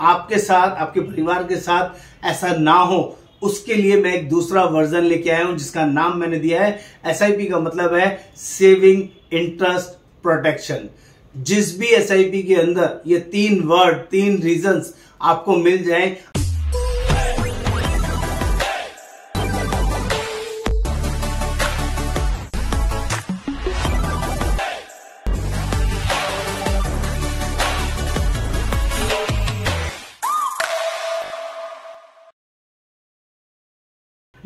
आपके साथ, आपके परिवार के साथ ऐसा ना हो, उसके लिए मैं एक दूसरा वर्जन लेके आया हूँ, जिसका नाम मैंने दिया है। एसआईपी का मतलब है सेविंग इंटरेस्ट प्रोटेक्शन जिस भी एसआईपी के अंदर ये तीन वर्ड तीन रीजंस आपको मिल जाए।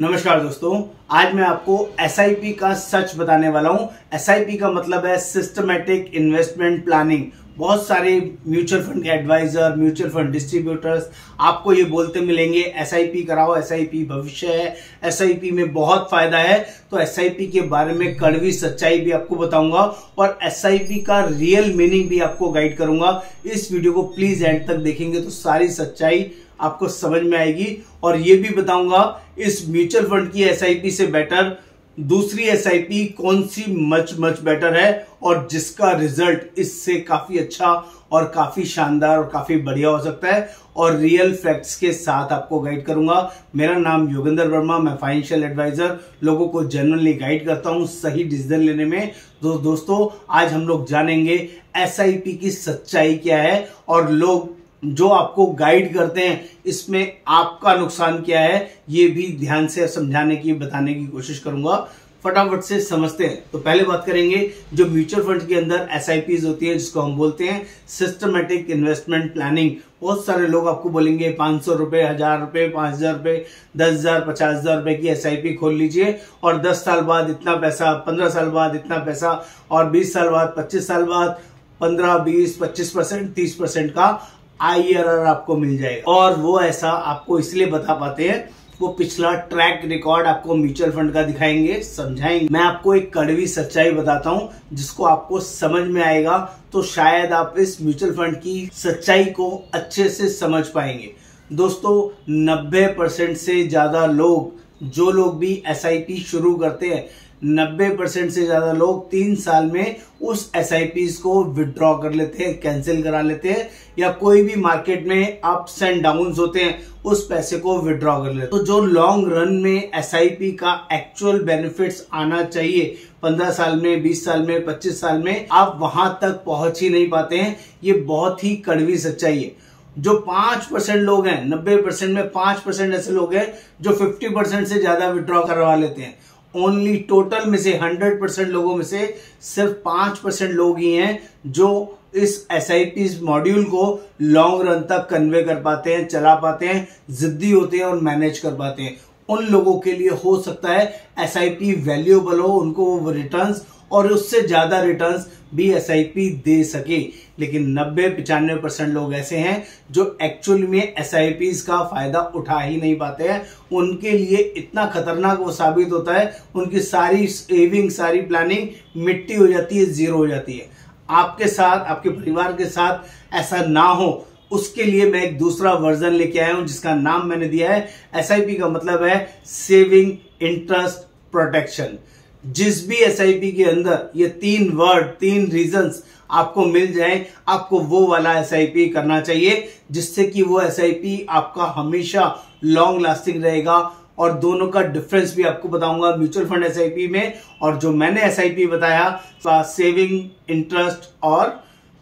नमस्कार दोस्तों, आज मैं आपको एसआईपी का सच बताने वाला हूँ। एस का मतलब है सिस्टमेटिक इन्वेस्टमेंट प्लानिंग बहुत सारे म्यूचुअल फंड के एडवाइजर म्यूचुअल फंड डिस्ट्रीब्यूटर्स आपको ये बोलते मिलेंगे एसआईपी कराओ एसआईपी भविष्य है एसआईपी में बहुत फ़ायदा है। तो एसआईपी के बारे में कड़वी सच्चाई भी आपको बताऊँगा और एसआईपी का रियल मीनिंग भी आपको गाइड करूँगा। इस वीडियो को प्लीज़ एंड तक देखेंगे तो सारी सच्चाई आपको समझ में आएगी। और ये भी बताऊँगा, इस म्यूचुअल फंड की एसआईपी से बेटर दूसरी एसआईपी कौन सी मच मच बेटर है और जिसका रिज़ल्ट इससे काफ़ी अच्छा और काफ़ी शानदार और काफ़ी बढ़िया हो सकता है। और रियल फैक्ट्स के साथ आपको गाइड करूँगा। मेरा नाम योगेंद्र वर्मा, मैं फाइनेंशियल एडवाइजर लोगों को जनरली गाइड करता हूँ सही डिसीज़न लेने में। तो दोस्तों, आज हम लोग जानेंगे एसआईपी की सच्चाई क्या है और लोग जो आपको गाइड करते हैं, इसमें आपका नुकसान क्या है, ये भी ध्यान से समझाने की, बताने की कोशिश करूँगा। फटाफट से समझते हैं। तो पहले बात करेंगे, जो म्यूचुअल फंड के अंदर एस होती है, जिसको हम बोलते हैं सिस्टमेटिक इन्वेस्टमेंट प्लानिंग बहुत सारे लोग आपको बोलेंगे, पाँच सौ रुपए, हज़ार रुपए, पाँच हज़ार रुपए, दस हज़ार, पचास हज़ार रुपए की एसआईपी खोल लीजिए और दस साल बाद इतना पैसा, पंद्रह साल बाद इतना पैसा और बीस साल बाद, पच्चीस साल बाद, पंद्रह, बीस, पच्चीस परसेंट, तीस परसेंट का आई आपको मिल जाएगा। और वो ऐसा आपको इसलिए बता पाते हैं, वो पिछला ट्रैक रिकॉर्ड आपको म्यूचुअल फंड का दिखाएँगे, समझाएँगे। मैं आपको एक कड़वी सच्चाई बताता हूँ, जिसको आपको समझ में आएगा तो शायद आप इस म्यूचुअल फंड की सच्चाई को अच्छे से समझ पाएँगे। दोस्तों 90 परसेंट से ज़्यादा लोग, जो लोग भी एसआईपी शुरू करते हैं नब्बे परसेंट से ज़्यादा लोग तीन साल में उस एस को विड्रॉ कर लेते हैं कैंसिल करा लेते हैं, या कोई भी मार्केट में अप्स एंड डाउन होते हैं, उस पैसे को विड्रॉ कर लेते हैं। तो जो लॉन्ग रन में एसआईपी का एक्चुअल बेनिफिट्स आना चाहिए, पंद्रह साल में, बीस साल में, पच्चीस साल में, आप वहाँ तक पहुँच ही नहीं पाते हैं। ये बहुत ही कड़वी सच्चाई है। जो पाँच परसेंट लोग हैं, नब्बे परसेंट में पाँच परसेंट ऐसे लोग हैं, जो फिफ्टी परसेंट से ज़्यादा विड्रॉ करवा लेते हैं। ओनली टोटल में से हंड्रेड परसेंट लोगों में से सिर्फ़ पाँच परसेंट लोग ही हैं जो इस एस आई मॉड्यूल को लॉन्ग रन तक कन्वे कर पाते हैं, चला पाते हैं, जिद्दी होते हैं और मैनेज कर पाते हैं। उन लोगों के लिए हो सकता है एस आई पी वैल्यूएबल हो, उनको वो रिटर्न्स और उससे ज़्यादा रिटर्न्स भी एस दे सके। लेकिन 90 पिचानवे परसेंट लोग ऐसे हैं जो एक्चुअल में एस का फ़ायदा उठा ही नहीं पाते हैं। उनके लिए इतना खतरनाक वो साबित होता है, उनकी सारी सेविंग सारी प्लानिंग मिट्टी हो जाती है ज़ीरो हो जाती है। आपके साथ, आपके परिवार के साथ ऐसा ना हो, उसके लिए मैं एक दूसरा वर्जन लेके आया हूँ, जिसका नाम मैंने दिया है। SIP का मतलब है सेविंग इंटरेस्ट प्रोटेक्शन जिस भी एसआईपी के अंदर ये तीन वर्ड तीन रीजंस आपको मिल जाए, आपको वो वाला एसआईपी करना चाहिए, जिससे कि वो एसआईपी आपका हमेशा लॉन्ग लास्टिंग रहेगा। और दोनों का डिफरेंस भी आपको बताऊँगा म्यूचुअल फंड एसआईपी में। और जो मैंने एसआईपी बताया सेविंग इंटरेस्ट और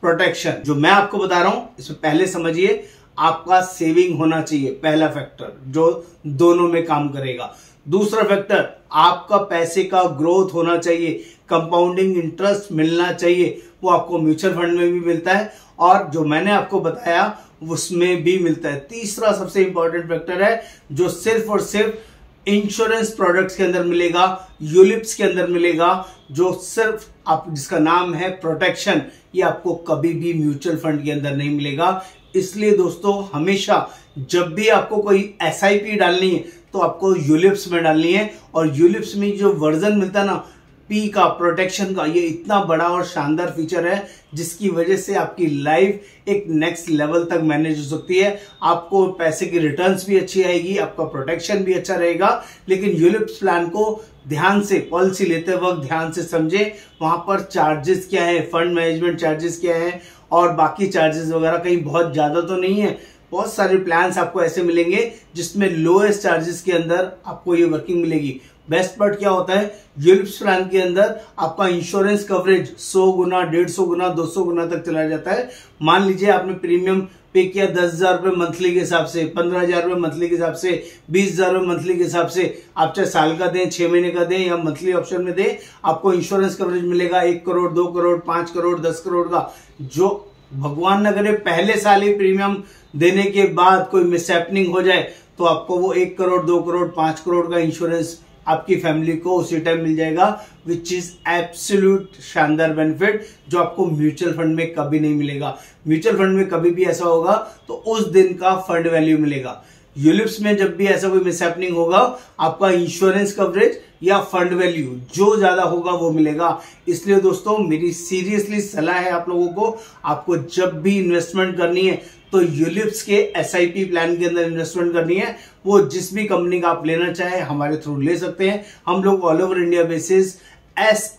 प्रोटेक्शन जो मैं आपको बता रहा हूँ, इसमें पहले समझिए, आपका सेविंग होना चाहिए, पहला फैक्टर जो दोनों में काम करेगा। दूसरा फैक्टर आपका पैसे का ग्रोथ होना चाहिए कंपाउंडिंग इंटरेस्ट मिलना चाहिए, वो आपको म्यूचुअल फंड में भी मिलता है और जो मैंने आपको बताया, उसमें भी मिलता है। तीसरा सबसे इंपॉर्टेंट फैक्टर है, जो सिर्फ़ और सिर्फ़ इंश्योरेंस प्रोडक्ट्स के अंदर मिलेगा यूलिप्स के अंदर मिलेगा, जो सिर्फ़ आप, जिसका नाम है प्रोटेक्शन ये आपको कभी भी म्यूचुअल फंड के अंदर नहीं मिलेगा। इसलिए दोस्तों, हमेशा जब भी आपको कोई एसआईपी डालनी है तो आपको यूलिप्स में डालनी है और यूलिप्स में जो वर्जन मिलता है ना पी का प्रोटेक्शन का, ये इतना बड़ा और शानदार फीचर है, जिसकी वजह से आपकी लाइफ एक नेक्स्ट लेवल तक मैनेज हो सकती है। आपको पैसे की रिटर्न्स भी अच्छी आएगी, आपका प्रोटेक्शन भी अच्छा रहेगा, लेकिन यूलिप्स प्लान को ध्यान से पॉलिसी लेते वक्त ध्यान से समझे। वहाँ पर चार्जेस क्या है फंड मैनेजमेंट चार्जेस क्या है, और बाकी चार्जेस वगैरह कहीं बहुत ज़्यादा तो नहीं है बहुत सारे प्लान्स आपको ऐसे मिलेंगे, जिसमें लोएस्ट चार्जेस के अंदर आपको ये वर्किंग मिलेगी। बेस्ट पार्ट क्या होता है? यूलिप्स प्लान के अंदर आपका इंश्योरेंस कवरेज 100 गुना, डेढ़ सौ गुना 200 गुना तक चला जाता है। मान लीजिए आपने प्रीमियम पे किया दस हज़ार रुपए मंथली के हिसाब से, पंद्रह हज़ार रुपए मंथली के हिसाब से, बीस हज़ार रुपए मंथली के हिसाब से, आप चाहे साल का दें, छह महीने का दें या मंथली ऑप्शन में दें, आपको इंश्योरेंस कवरेज मिलेगा एक करोड़, दो करोड़, पाँच करोड़, दस करोड़ का। जो भगवान न करे पहले साल ही प्रीमियम देने के बाद कोई मिसहैपनिंग हो जाए तो आपको वो एक करोड़, दो करोड़, पाँच करोड़ का इंश्योरेंस आपकी फैमिली को उसी टाइम मिल जाएगा विच इज़ एब्सोल्यूट शानदार बेनिफिट जो आपको म्यूचुअल फंड में कभी नहीं मिलेगा। म्यूचुअल फंड में कभी भी ऐसा होगा तो उस दिन का फंड वैल्यू मिलेगा। यूलिप्स में जब भी ऐसा कोई मिसहैपनिंग होगा, आपका इंश्योरेंस कवरेज या फंड वैल्यू जो ज़्यादा होगा वो मिलेगा। इसलिए दोस्तों, मेरी सीरियसली सलाह है आप लोगों को, आपको जब भी इन्वेस्टमेंट करनी है तो यूलिप्स के एसआईपी प्लान के अंदर इन्वेस्टमेंट करनी है। वो जिस भी कंपनी का आप लेना चाहे, हमारे थ्रू ले सकते हैं। हम लोग all over India basis as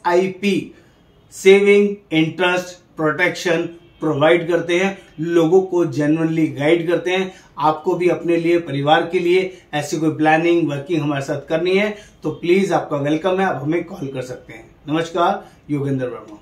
saving interest protection provide करते हैं, लोगों को जेनरली गाइड करते हैं, आपको भी अपने लिए, परिवार के लिए ऐसी कोई प्लानिंग वर्किंग हमारे साथ करनी है तो प्लीज़ आपका वेलकम है, आप हमें कॉल कर सकते हैं। नमस्कार, योगेंद्र वर्मा।